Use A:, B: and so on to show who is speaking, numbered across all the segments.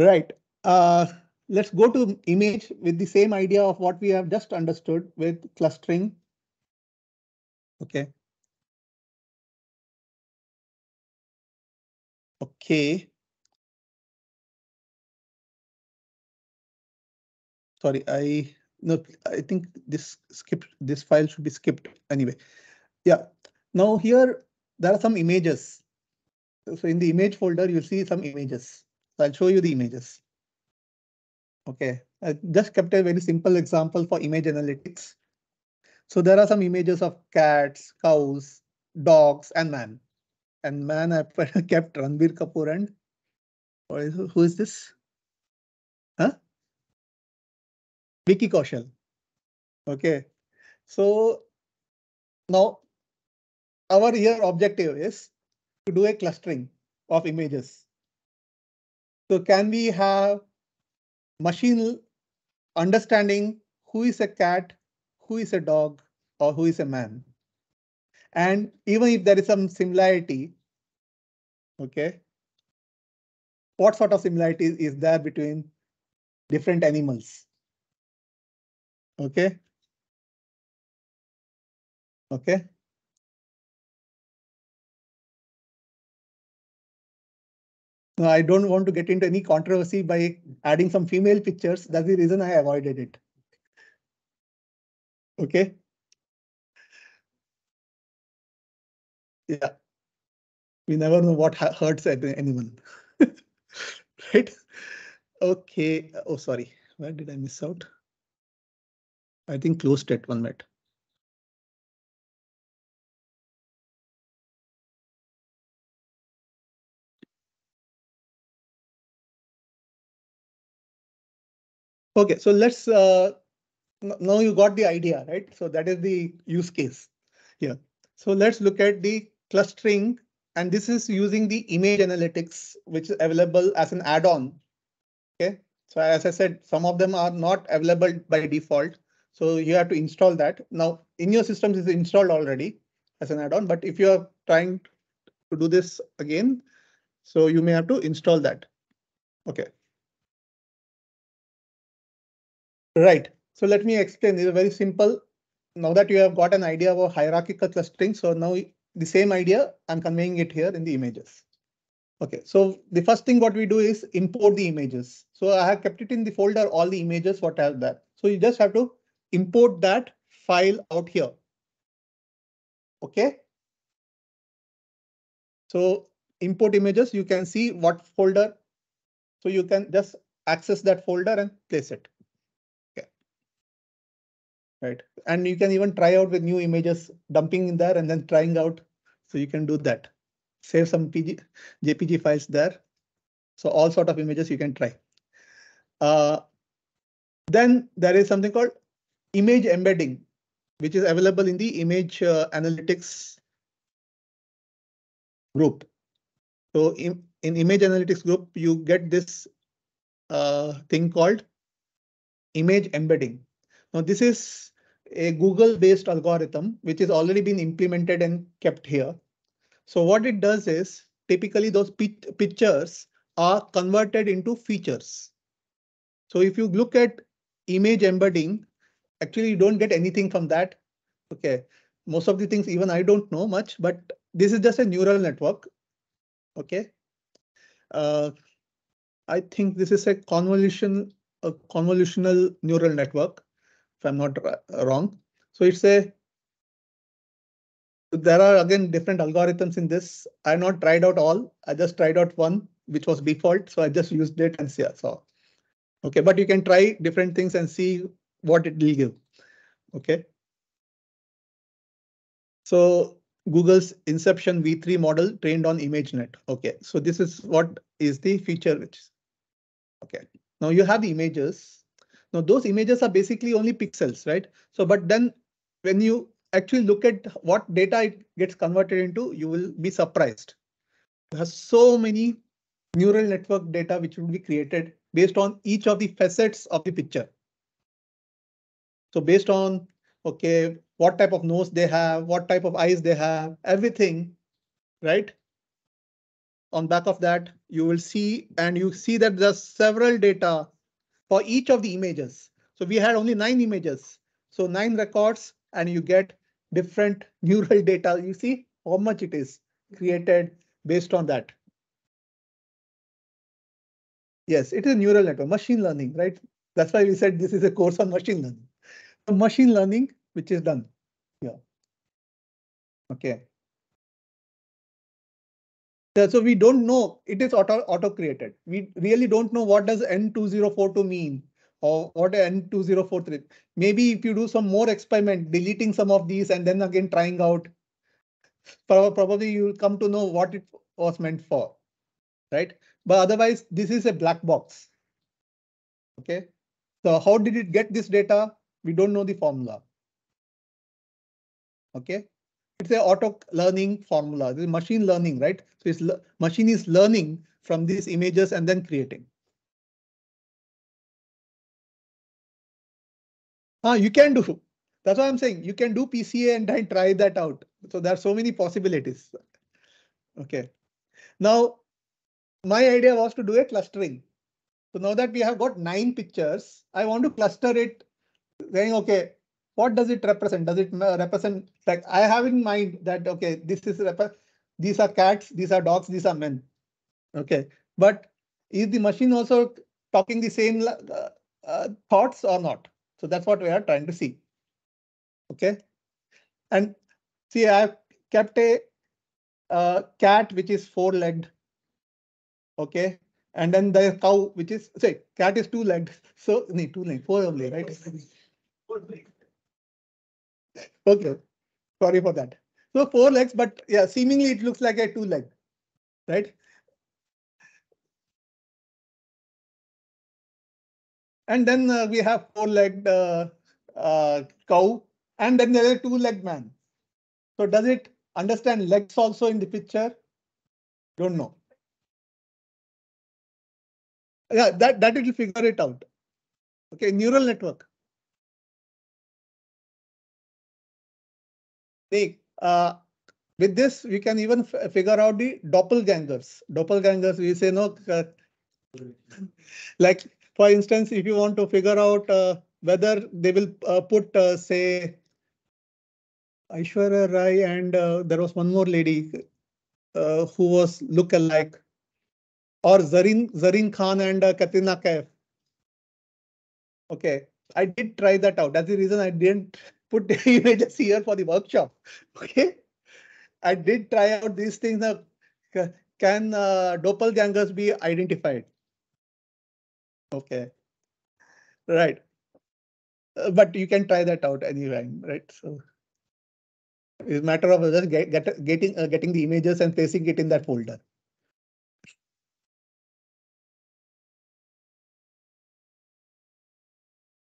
A: Right. Uh, let's go to image with the same idea of what we have just understood with clustering. Okay. Okay. Sorry, I no, I think this skip this file should be skipped anyway. Yeah. Now here there are some images. So in the image folder, you'll see some images. So I'll show you the images. Okay, I just kept a very simple example for image analytics. So there are some images of cats, cows, dogs, and man. And man, I kept Ranbir Kapoor and who is this? Huh? Vicky Kaushal. Okay, so now our here objective is to do a clustering of images. So can we have machine understanding who is a cat, who is a dog, or who is a man? And even if there is some similarity, okay, what sort of similarity is there between different animals? Okay. Okay. I don't want to get into any controversy by adding some female pictures. That's the reason I avoided it. Okay. Yeah. We never know what hurts anyone. right? Okay. Oh, sorry. Where did I miss out? I think closed at one minute. Okay, so let's uh, now you got the idea, right? So that is the use case here. So let's look at the clustering, and this is using the image analytics, which is available as an add-on. Okay, so as I said, some of them are not available by default, so you have to install that. Now in your systems is installed already as an add-on, but if you are trying to do this again, so you may have to install that. Okay. Right. So let me explain. It's very simple. Now that you have got an idea of hierarchical clustering, so now the same idea, I'm conveying it here in the images. OK, so the first thing what we do is import the images. So I have kept it in the folder, all the images what I have there. So you just have to import that file out here. OK. So import images, you can see what folder. So you can just access that folder and place it right? And you can even try out with new images, dumping in there and then trying out. So you can do that. Save some PG, JPG files there. So all sort of images you can try. Uh, then there is something called image embedding, which is available in the image uh, analytics group. So in, in image analytics group, you get this uh, thing called image embedding. Now this is a Google based algorithm, which is already been implemented and kept here. So what it does is typically those pictures are converted into features. So if you look at image embedding, actually you don't get anything from that. OK, most of the things even I don't know much, but this is just a neural network. OK, uh, I think this is a convolution, a convolutional neural network if I'm not uh, wrong. So it's a there are again different algorithms in this. I not tried out all. I just tried out one which was default. So I just used it and see. So okay, but you can try different things and see what it will give. Okay. So Google's Inception V3 model trained on ImageNet. Okay, so this is what is the feature which. Okay, now you have the images now those images are basically only pixels, right? So but then when you actually look at what data it gets converted into, you will be surprised. There's so many neural network data which will be created based on each of the facets of the picture. So based on, OK, what type of nose they have, what type of eyes they have, everything, right? on back of that, you will see, and you see that there's several data for each of the images. So we had only nine images. So nine records and you get different neural data. You see how much it is created based on that. Yes, it is a neural network, machine learning, right? That's why we said this is a course on machine learning. So machine learning, which is done. Yeah. Okay. So we don't know it is auto auto created. We really don't know what does N2042 mean or what N2043. Maybe if you do some more experiment, deleting some of these and then again trying out, probably you'll come to know what it was meant for, right? But otherwise, this is a black box. Okay, so how did it get this data? We don't know the formula. Okay, it's a auto learning formula. This is machine learning, right? So it's machine is learning from these images and then creating. Ah, you can do. That's what I'm saying. You can do PCA and then try that out. So there are so many possibilities. OK. Now, my idea was to do a clustering. So now that we have got nine pictures, I want to cluster it saying, OK, what does it represent? Does it represent like I have in mind that, OK, this is these are cats, these are dogs, these are men. OK, but is the machine also talking the same uh, uh, thoughts or not? So that's what we are trying to see. OK, and see, I have kept a cat which is four legged. OK, and then the cow which is say cat is two legged. So no, two legged, four only, right? Okay, sorry for that. So four legs, but yeah, seemingly it looks like a two leg, right? And then uh, we have four-legged uh, uh, cow, and then there is a two-legged man. So does it understand legs also in the picture? Don't know. Yeah, that, that it will figure it out. Okay, neural network. See, uh, with this, we can even figure out the doppelgangers. Doppelgangers, we say no, uh, like for instance, if you want to figure out uh, whether they will uh, put, uh, say, Aishwarya Rai and uh, there was one more lady who was look alike, or Zareen Zareen Khan and Katrina Kaif. Okay, I did try that out. That's the reason I didn't put the images here for the workshop. Okay, I did try out these things. can uh, doppelgangers be identified? Okay. Right. Uh, but you can try that out anyway, right? So it's a matter of just get, get, getting uh, getting the images and placing it in that folder.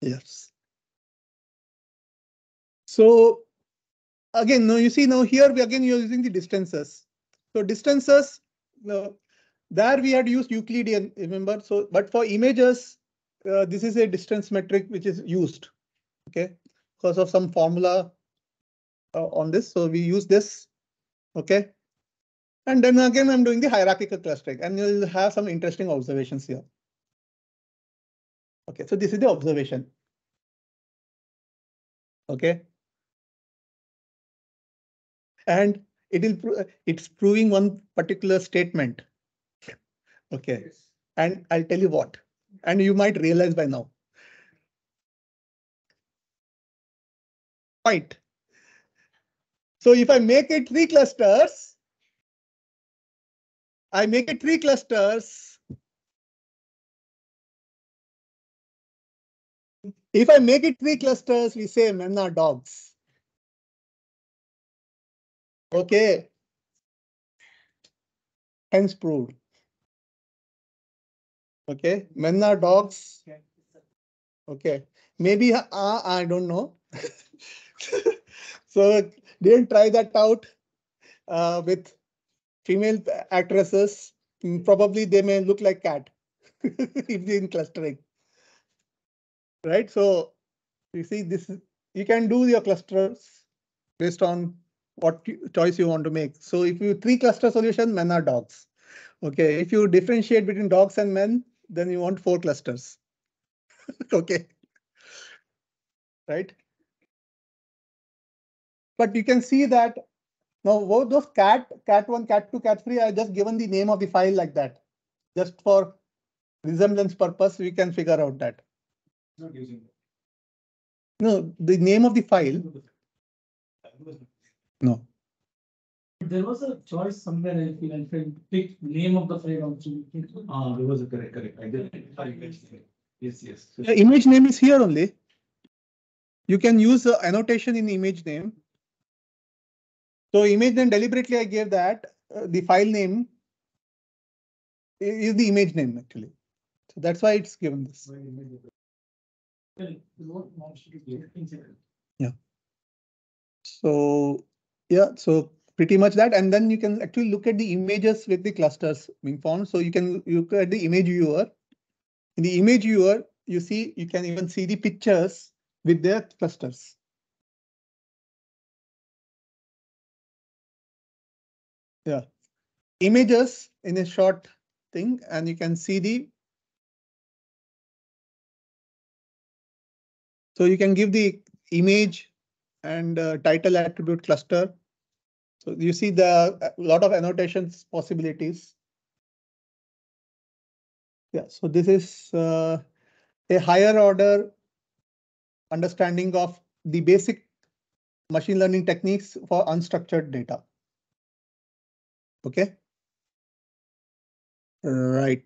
A: Yes. So again, now you see now here we again you're using the distances. So distances, uh, there we had used Euclidean, remember? So, but for images, uh, this is a distance metric which is used, okay, because of some formula uh, on this. So we use this, okay. And then again, I'm doing the hierarchical clustering and you'll have some interesting observations here. Okay, so this is the observation. Okay. And it will it's proving one particular statement Okay. Yes. And I'll tell you what, and you might realize by now. Right. So if I make it three clusters, I make it three clusters. If I make it three clusters, we say men are dogs. Okay. Hence proved. Okay, men are dogs. Okay, maybe uh, I don't know. so didn't try that out uh, with female actresses. Mm, probably they may look like cat if they're in clustering. Right, so you see this. You can do your clusters based on what choice you want to make. So if you three cluster solution, men are dogs. Okay, if you differentiate between dogs and men, then you want four clusters. okay. Right. But you can see that now those cat, cat one, cat two, cat three are just given the name of the file like that. Just for resemblance purpose, we can figure out that.
B: Not using.
A: No, the name of the file. No.
C: There was a choice somewhere, I feel, I feel, pick name of the file also.
B: Ah, there was a correct, correct. I did. I did. Yes, yes.
A: The image name is here only. You can use the annotation in image name. So image name deliberately I gave that uh, the file name is the image name actually. So that's why it's given this.
C: Well, the word mouse should be things like that.
A: So yeah, so pretty much that. And then you can actually look at the images with the clusters being formed. So you can look at the image viewer. In the image viewer, you see, you can even see the pictures with their clusters. Yeah, images in a short thing, and you can see the. So you can give the image and uh, title attribute cluster. So you see the a lot of annotations possibilities. Yeah, so this is uh, a higher order understanding of the basic machine learning techniques for unstructured data. Okay. Right.